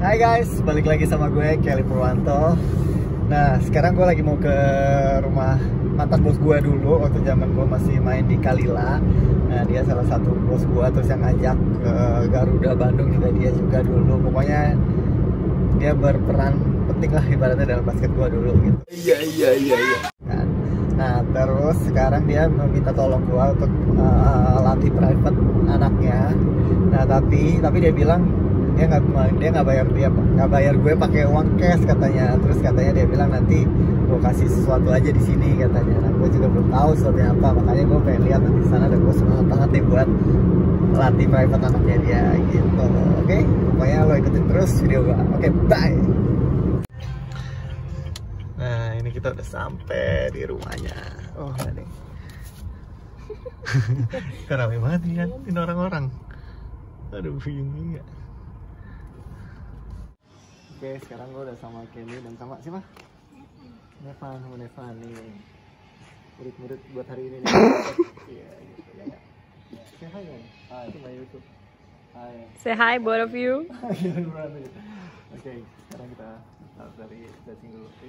Hai guys, balik lagi sama gue Kelly Purwanto. Nah, sekarang gue lagi mau ke rumah mantan bos gue dulu waktu zaman gue masih main di Kalila. Nah, dia salah satu bos gue terus yang ngajak ke Garuda Bandung juga dia juga dulu. Pokoknya dia berperan penting lah ibaratnya dalam basket gue dulu gitu. Iya iya iya iya. Nah, nah, terus sekarang dia meminta tolong gue untuk uh, latih private anaknya. Nah tapi tapi dia bilang dia nggak dia nggak bayar dia nggak bayar gue pakai uang cash katanya. Terus katanya dia bilang nanti gue kasih sesuatu aja di sini katanya. Nah gue juga belum tahu sesuatu apa makanya gue pengen lihat nanti sana dan gue semangat banget nih buat latih private anaknya dia gitu. Oke, pokoknya lo ikutin terus video gue. Oke, bye. Nah, ini kita udah sampai di rumahnya. Oh, ada. Kok rame banget nih kan, ini orang-orang. Aduh, bingung juga. Oke, sekarang gue udah sama Kenny dan sama siapa? Nevan, sama Nevan nih. Murid-murid buat hari ini nih. Iya, gitu ya. Say hi kan? Hai, itu my YouTube. Hai. Say hi, both of you. Oke, sekarang kita start dari setting dulu, oke?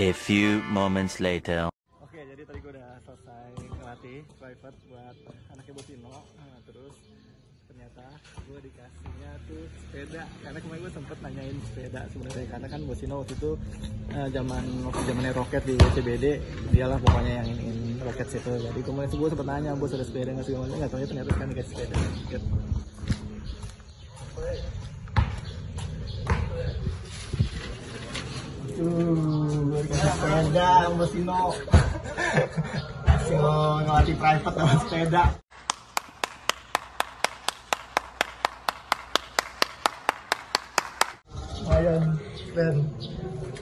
A few moments later. Oke, jadi tadi gue udah selesai ngelatih private buat anaknya Bosino. Nah, terus ternyata gue dikasihnya tuh sepeda. Karena kemarin gue sempet nanyain sepeda sebenarnya. Karena kan Bosino waktu itu eh, zaman waktu zamannya roket di CBD, dialah pokoknya yang ini roket situ. Jadi kemarin tuh gue sempet nanya, bos ada sepeda nggak sih? Nggak tahu ya ternyata kan dikasih sepeda. Gitu. Tuh, sepeda Bosino. Bosino ngelatih private dengan sepeda. lumayan keren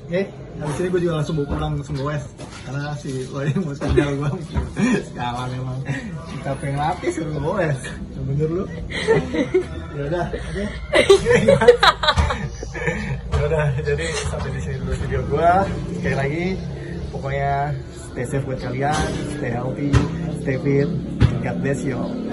oke habis ini gue juga langsung mau pulang langsung gue karena si Loy mau tinggal gue sekarang emang. Kita pengen latih suruh gue bener lu? Ya udah oke. ya udah jadi sampai di sini dulu video gue sekali lagi pokoknya stay safe buat kalian stay healthy stay fit. God bless you